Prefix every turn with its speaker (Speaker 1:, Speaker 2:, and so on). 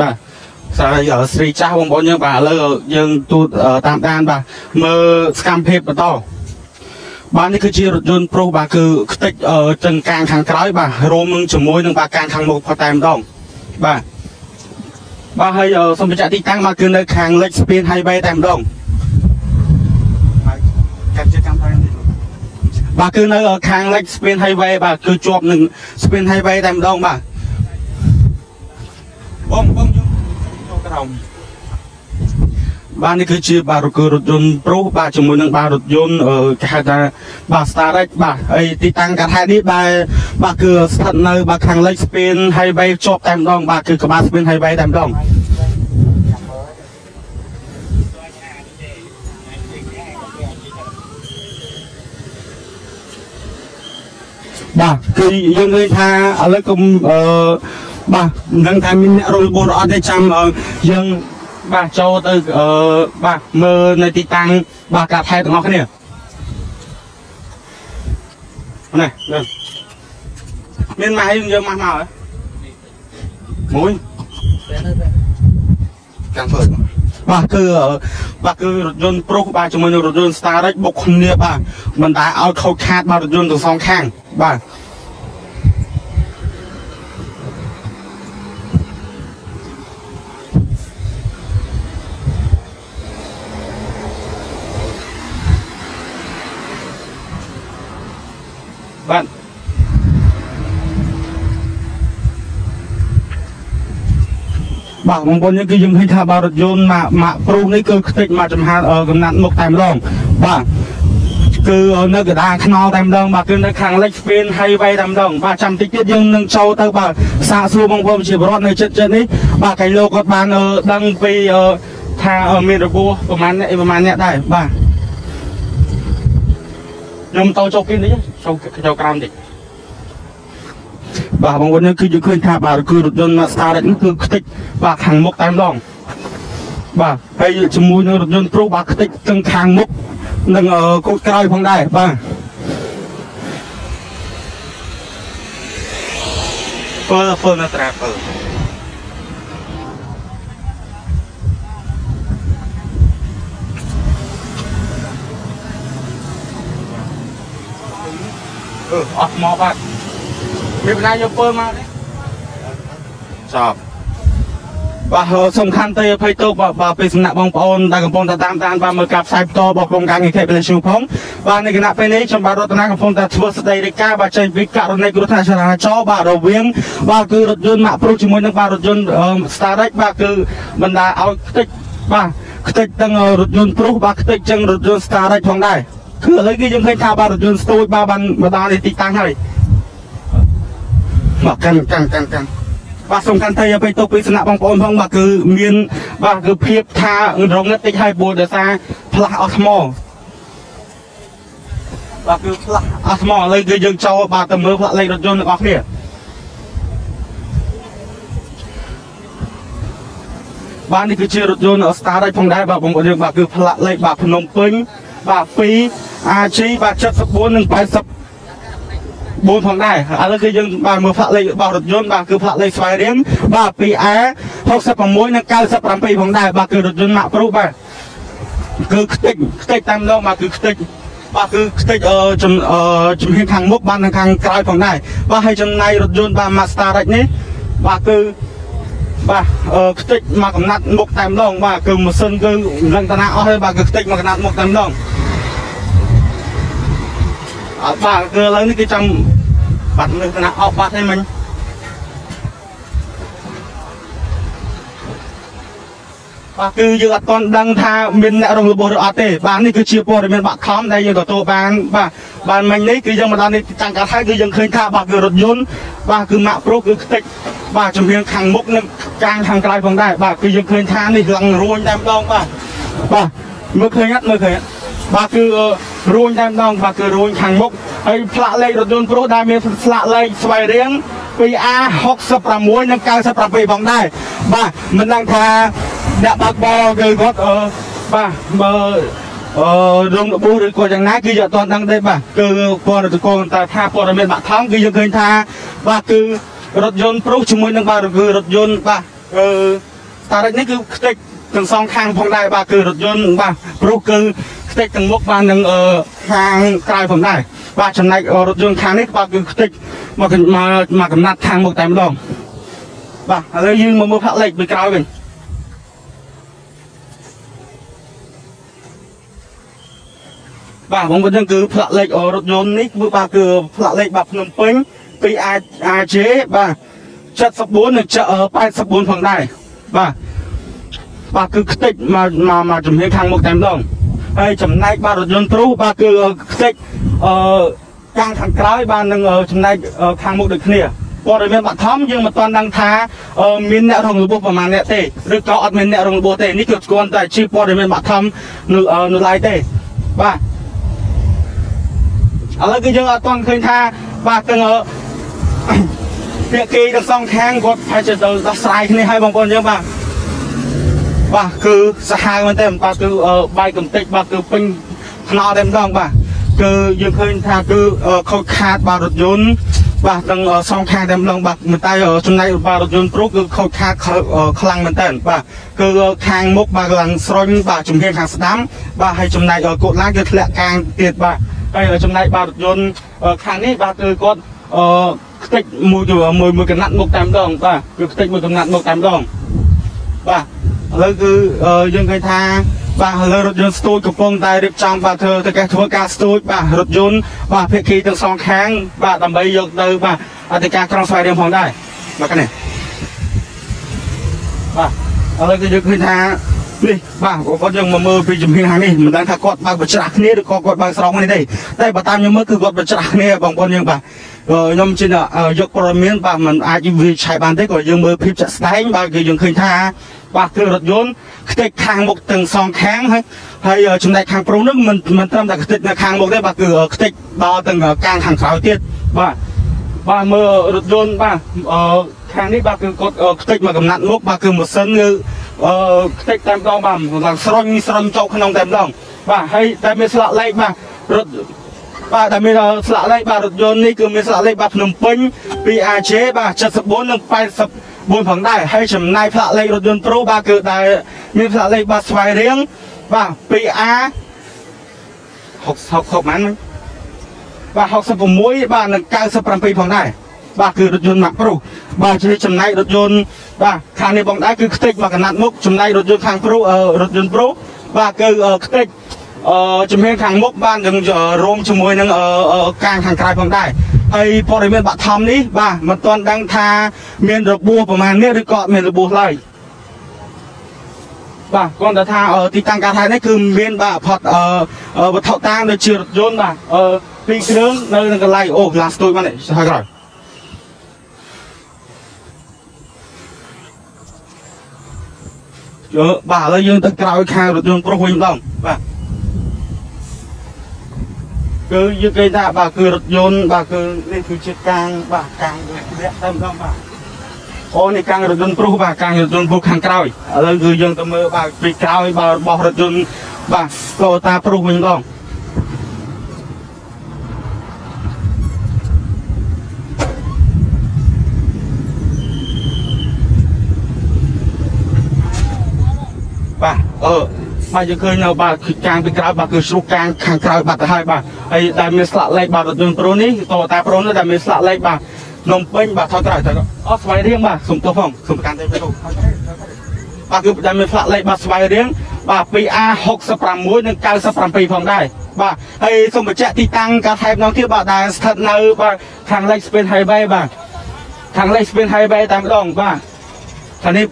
Speaker 1: បាទស្រីស្រីចាស់បងប្អូនយើងបាទឥឡូវយើងទូតាមដានបាទមើលសកម្មភាពបន្តបាទនេះគឺជារថយន្តប្រុសបាទគឺខ្ទេចចឹងកាងខាងក្រោយបាទរួមនឹងជាមួយនឹងបាទកាងខាងមុខផុតតែម្ដងបាទបាទហើយសូមបញ្ជាក់ទីតាំងមកគឺនៅខាងលិចស្ពាន highway តែម្ដងកាត់ជាកម្មផ្នែកនេះបាទគឺនៅខាងលិចស្ពាន highway បាទគឺជាប់នឹងស្ពាន highway តែម្ដងបាទបងបង យកចូលក្រោមបាទនេះគឺជាបាទរគឺរថយន្តប្រុសបាទជាមួយនឹងបាទរថយន្តគេហៅថាបាទ Starrex បាទហើយទីតាំងកាត់ហេតុនេះបាទបាទគឺស្ថិតនៅបាទខាងលិចស្ពាន Highway ជាប់តែម្ដងបាទគឺក្បាលស្ពាន Highway តែម្ដងបាទគឺយើងឃើញថាឥឡូវកុំអឺ បាទមិនដឹងថាមានអ្នករុលបួនអត់ទេចាំយើងបាទចូលទៅអឺបាទមើលនៅទីតាំងបាទការថែទាំងអស់គ្នានេះមានម៉ាស់យើងយកម៉ាស់មកហ៎មួយចាំធ្វើបាទគឺបាទគឺរថយន្តប្រុសបាទជាមួយនឹងរថយន្ត Starrex បុកគ្នាបាទមិនដែលឲ្យខូចខាតបាទរថយន្តទាំងសងខាងបាទបាទ បាទបងប្អូនយើងគឺយើងឃើញថាបាទរថយន្តម៉ាកម៉ាកព្រុសនេះគឺខ្ទេចមកចំហាកំណាត់មុខតែម្ដងបាទគឺនៅកដាខ្នល់តែម្ដងបាទគឺនៅខាងលិចស្ពាន highway តែម្ដងបាទចាំតិចទៀតយើងនឹងចូលទៅបាទសាកសួរបងប្អូនជាបរដ្ឋនៅចិត្តចិត្តនេះបាទកៃលោកគាត់បានដឹងពីថាមានរបួសប្រហែលអ្នកប្រហែលអ្នកដែរបាទខ្ញុំតចូលពីនេះចូលចូលក្រោមតិច បាទបងប្អូននេះគឺយើងឃើញថាបាទគឺរថយន្ត Mazda នេះគឺខ្ទេចបាទខាងមុខតែម្ដងបាទហើយជាមួយនឹងរថយន្តព្រុសបាទខ្ទេចទាំងខាងមុខនិងកូចក្រោយផងដែរបាទពើពើនៅត្រាពើអឺអស់មកបាទ មានបណ្ដាយកពើមកទេចប់បាទសំខាន់ទេអភ័យទោសបាទពេលសំណាក់បងប្អូនដែលកំពុងតែតាមដានបាទមើលការផ្សាយបន្តរបស់ក្រុមការងារ KPLSU ផងបាទនៅគណៈពេលនេះខ្ញុំបាទរតនាកំពុងតែធ្វើស្ដីរាយការណ៍បាទចេញពីករណីគ្រោះថ្នាក់ចរាចរណ៍បាទរវាងបាទគឺរថយន្តម៉ាក់ព្រុសជាមួយនឹងបាទរថយន្ត Starrex បាទគឺបណ្ដាឲ្យខ្ទេចបាទខ្ទេចទាំងរថយន្តព្រុសបាទខ្ទេចចឹងរថយន្ត Starrex ផងដែរគឺឥឡូវគឺយើងឃើញថាបាទរថយន្តស្ទូចបាទបានមកដល់ទីតាំងហើយ បាទកាន់កាន់កាន់កាន់បាទសំខាន់ទៅទៅទុកពីសំណាក់បងប្អូនផងបាទគឺមានបាទគឺភាពថារងឹតតិចហើយព្រោះដោយសារផ្លាស់អស់ថ្មបាទគឺផ្លាស់អស់ថ្មឥឡូវគឺយើងចូលបាទទៅមើលផ្លាក់លេខរថយន្តទាំងអស់គ្នាបាទនេះគឺជារថយន្ត Star ផងដែរបាទបងប្អូនយើងបាទគឺផ្លាក់លេខបាទភ្នំពេញបាទ2 AG បាទ74និង80 4ផងដែរឥឡូវគឺយើងបាទមើលផ្លាកលេខរបស់រថយន្តបាទគឺផ្លាកលេខស្វ័យរៀងបាទ 2A 66និង97ផងដែរបាទគឺរថយន្តម៉ាក់ព្រុសបាទគឺខ្ទេចខ្ទេចតាមម្ដងបាទគឺខ្ទេចបាទគឺខ្ទេចអឺជំហានខាងមុខបាទនិងខាងក្រោយផងដែរបាទហើយចំណែករថយន្តបាទ Mazda Rex នេះបាទគឺបាទអឺខ្ទេចមកកំណាត់មុខតែម្ដងបាទគឺម៉ាស៊ីនគឺលំតាណាអស់ហើយបាទគឺខ្ទេចមកកំណាត់មុខតែម្ដងអត់បាទគឺឥឡូវនេះគឺចាំ បាត់លើឋានៈអស់បាត់ហើយមិញបាទគឺយើងអត់ទាន់ដឹងថាមានអ្នករងរបួសឬអត់ទេបាទនេះគឺជាព័ត៌មានបាក់ខំដែលយើងទទួលបានបាទបាទមិញនេះគឺយើងមកដល់នេះតាំងកាត់ហើយគឺយើងឃើញថាបាទគឺរថយន្តបាទគឺម៉ាក់ប្រុសគឺខ្ទេចបាទជំរាបខាងមុខនិងកាងខាងក្រោយផងដែរបាទគឺយើងឃើញថានេះឡើងរួញតែម្ដងបាទបាទមើលឃើញអត់មើលឃើញអត់ បាទគឺរួញតែម្ដងបាទគឺរួញខាងមុខហើយផ្លាកលេខរថយន្តប្រុសដែលមានស្លាកលេខស្វ័យរៀង 2A 66 និង97ផងដែរបាទមិនដឹងថាអ្នកបើកបរគឺគាត់អឺបាទមើលអឺរងរបួសឬក៏យ៉ាងណាគឺយើងអត់ទាន់ដឹងទេបាទគឺគាត់ទៅកងតែថាព័ត៌មានបាក់ថងគឺយើងឃើញថាបាទគឺរថយន្តប្រុសជាមួយនឹងបាទគឺរថយន្តបាទគឺតារិចនេះគឺខ្ទេចទាំងសងខាងផងដែរបាទគឺរថយន្តបាទព្រោះគឺ ខ្ទេចទាំងមុខបាទនឹងអឺខាងក្រៅផងដែរបាទចំណែករថយន្តខាងនេះបាទគឺខ្ទេចមកមកមកកំណាត់ខាងមុខតែម្ដងបាទឥឡូវយើងមកមើលផាក់លេខពីក្រោយវិញបាទបងប្អូនចឹងគឺផ្លាកលេខរថយន្តនេះគឺបាទគឺផ្លាកលេខបាទភ្នំពេញពី AJ បាទ74និង84ផងដែរបាទបាទគឺខ្ទេចមកមកមកជំហានខាងមុខតែម្ដង ហើយចំណែកបាទរថយន្តព្រុសបាទគឺខ្ទេចអឺខាងខាងក្រោយបាទនឹងចំណែកខាងមុខដូចគ្នាព័ត៌មានបឋមយើងមិនទាន់ដឹងថាមានអ្នករងរបួសប្រមាណអ្នកទេឬក៏អត់មានអ្នករងរបួសទេនេះគឺស្គាល់តែជាព័ត៌មានបឋមនៅនៅឡើយទេបាទឥឡូវគឺយើងអត់ទាន់ឃើញថាបាទទាំងភាគីទាំងសងខាងគាត់ប្រហែលជាទៅដោះស្រាយគ្នាហើយបងប្អូនយើងបាទ បាទគឺសាហាវមែនទេបាទគឺបាយកំតិចបាទគឺពេញថ្នោតតែម្ដងបាទគឺយើងឃើញថាគឺខូចខាតបាទរថយន្តបាទទាំងសងខាងតែម្ដងបាទមិនតែចំណែកបាទរថយន្តព្រុសគឺខូចខាតខ្លាំងមែនតើបាទគឺខាងមុខបាទឡើងស្រុញបាទជំហានខាងស្ដាំបាទហើយចំណែកកូតឡានគឺធ្លាក់កាងទៀតបាទហើយចំណែកបាទរថយន្តខាងនេះបាទគឺគាត់អឺខ្ទេចមួយមួយមួយកណាត់មុខតែម្ដងបាទគឺខ្ទេចមួយកណាត់មុខតែម្ដងបាទ ឥឡូវគឺយើងឃើញថាបាទឥឡូវរថយន្តស្ទូចកំពុងតែរៀបចំបាទធ្វើទៅគេធ្វើការស្ទូចបាទរថយន្តបាទភាគីទាំងសងខាង បាទដើម្បីយកទៅបាទអធិការក្រុងស្វាយរៀងផងដែរបាទនេះបាទឥឡូវគឺយើងឃើញថានេះបាទគាត់យើងមកមើលពីជំនាញខាងនេះមិនដឹងថាគាត់បើកបច្រាស់គ្នាឬក៏គាត់បើកស្រោមនេះទេតែបើតាមខ្ញុំមើលគឺគាត់បច្រាស់គ្នាបងប្អូនយើងបាទខ្ញុំជិះយកព័ត៌មានបាទมันអាចវិឆ័យបានទេក៏យើងមើលភាពចាក់ស្ដែងបាទគឺយើងឃើញថា បាទគឺរថយន្តខ្ទេចខាងមុខទាំងសងខាងហើយហើយចំណែកខាងប្រុសនោះមិនមិនត្រឹមតែខ្ទេចនៅខាងមុខទេបាទគឺខ្ទេចដល់ទាំងកាងខាងក្រោយទៀតបាទបាទមើលរថយន្តបាទអឺខាងនេះបាទគឺគាត់ខ្ទេចមកកំណាត់មុខបាទគឺម៉ាស៊ីនគឺអឺខ្ទេចតែម្ដងបាទឡើងស្រញស្រញចូលក្នុងតែម្ដងបាទហើយតែមានស្លាកលេខបាទរថបាទតែមានស្លាកលេខបាទរថយន្តនេះគឺមានស្លាកលេខបាទភ្នំពេញពី AJ បាទ74និង 84ផងដែរហើយចំណាយផ្លាកលេខរថយន្តប្រូបាទគឺដែលមានផ្លាកលេខបាទស្វ័យរៀងបាទ 2A 60 60ម៉ានបាទ66បាទនិង97ផងដែរបាទគឺរថយន្តម៉ាក់ប្រុសបាទជាចំណែករថយន្តបាទខាងនេះបងដែរគឺខ្ទេចមកកណាត់មុខចំណែករថយន្តខាងប្រុសរថយន្តប្រុសបាទគឺខ្ទេចអឺជំហានខាងមុខបាននឹងរួមជាមួយនឹងកាងខាងក្រៅផងដែរ ហើយព័ត៌មានបឋមនេះបាទមិនទាន់ដឹងថាមានរបួសប្រមាណនេះឬក៏អត់មានរបួសឡើយបាទគាត់ថាទីតាំងការថែនេះគឺមានបាទផុតវត្ថុតាងដូចជារថយន្តបាទពីរគ្រឿងនៅនឹងកន្លែងអូក្លាស្ទួយបាននេះហើយក្រោយយើបាទឥឡូវយើងទៅក្រោយខាងរថយន្តប្រុសវិញម្ដងបាទ គឺយើងគេថាបាទគឺរថយន្តបាទគឺនេះគឺជាកាងបាទកាងវាក់តែម្ដងបាទអូនេះកាំងរថយន្តព្រុសបាទកាំងរថយន្តព្រុសខាងក្រោយឥឡូវគឺយើងទៅមើលបាទពីក្រោយបាទរបស់រថយន្តបាទតូតាព្រុសវិញម្ដងបាទអឺ បាទយើងឃើញនៅបាទគឺកាងពីក្រោយបាទគឺស្រុះកាងខាងក្រោយបាត់ទៅហើយបាទហើយដែលមានស្លាកលេខបាទរថយន្តប្រូនេះតតាប្រូនេះដែលមានស្លាកលេខបាទភ្នំពេញបាទថតក្រោយទៅអស់ស្វ័យរៀងបាទសុំទោសផងសុំប្រកាន់ទេទៅបាទគឺដែលមានផ្លាកលេខបាទស្វ័យរៀងបាទ 2A66 និង97ផងដែរបាទហើយសូមបញ្ជាក់ទីតាំងការថែមម្ដងទៀតបាទដែលស្ថិតនៅបាទខាងលេខ Spain Highway បាទខាងលេខ Spain Highway តែម្ដងបាទខាងនេះ